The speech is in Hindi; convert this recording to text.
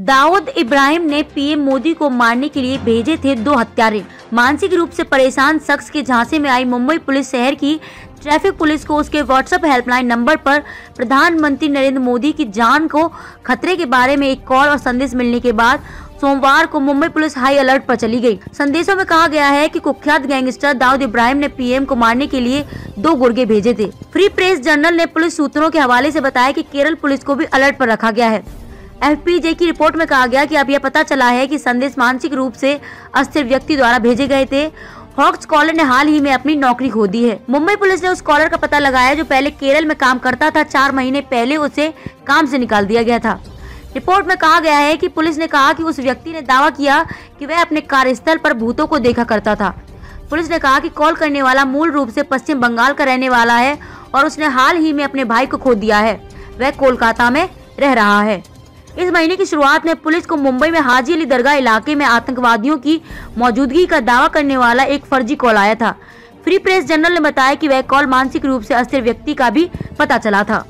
दाऊद इब्राहिम ने पीएम मोदी को मारने के लिए भेजे थे दो हत्यारे। मानसिक रूप से परेशान शख्स के झांसे में आई मुंबई पुलिस शहर की ट्रैफ़िक पुलिस को उसके व्हाट्सएप हेल्पलाइन नंबर पर प्रधानमंत्री नरेंद्र मोदी की जान को खतरे के बारे में एक कॉल और संदेश मिलने के बाद सोमवार को मुंबई पुलिस हाई अलर्ट पर चली गई। संदेशों में कहा गया है कि कुख्यात गैंगस्टर दाऊद इब्राहिम ने पीएम को मारने के लिए दो गुर्गे भेजे थे। फ्री प्रेस जर्नल ने पुलिस सूत्रों के हवाले से बताया कि केरल पुलिस को भी अलर्ट पर रखा गया है। एफपीजे की रिपोर्ट में कहा गया कि अब यह पता चला है कि संदेश मानसिक रूप से अस्थिर व्यक्ति द्वारा भेजे गए थे। हॉक्स कॉलर ने हाल ही में अपनी नौकरी खो दी है। मुंबई पुलिस ने उस कॉलर का पता लगाया जो पहले केरल में काम करता था। चार महीने पहले उसे काम से निकाल दिया गया था। रिपोर्ट में कहा गया है कि पुलिस ने कहा कि उस व्यक्ति ने दावा किया कि वह अपने कार्यस्थल पर भूतों को देखा करता था। पुलिस ने कहा कि कॉल करने वाला मूल रूप से पश्चिम बंगाल का रहने वाला है और उसने हाल ही में अपने भाई को खो दिया है। वह कोलकाता में रह रहा है। इस महीने की शुरुआत में पुलिस को मुंबई में हाजी अली दरगाह इलाके में आतंकवादियों की मौजूदगी का दावा करने वाला एक फर्जी कॉल आया था। फ्री प्रेस जनरल ने बताया कि वह कॉल मानसिक रूप से अस्थिर व्यक्ति का भी पता चला था।